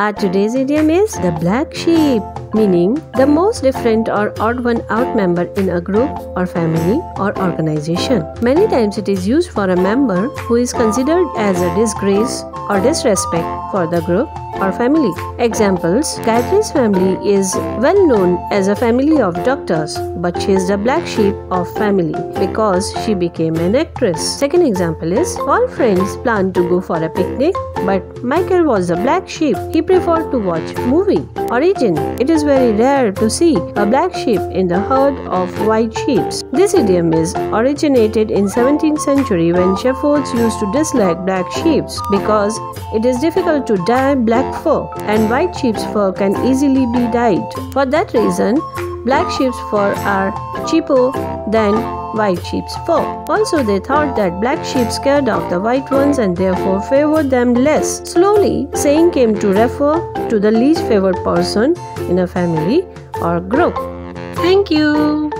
Our today's idiom is the black sheep, meaning the most different or odd one out member in a group or family or organization. Many times it is used for a member who is considered as a disgrace or disrespect for the group or family. Examples Gayatri's family is well known as a family of doctors, but she is the black sheep of family because she became an actress. Second example is all friends plan to go for a picnic, but Michael was a black sheep. He preferred to watch movie. Origin It is very rare to see a black sheep in the herd of white sheep. This idiom is originated in 17th century when shepherds used to dislike black sheep because it is difficult to dye black fur and white sheep's fur can easily be dyed. For that reason, black sheep's fur are cheaper than white sheep's fur. Also, they thought that black sheep scared off the white ones and therefore favored them less. Slowly, saying came to refer to the least favored person in a family or group. Thank you.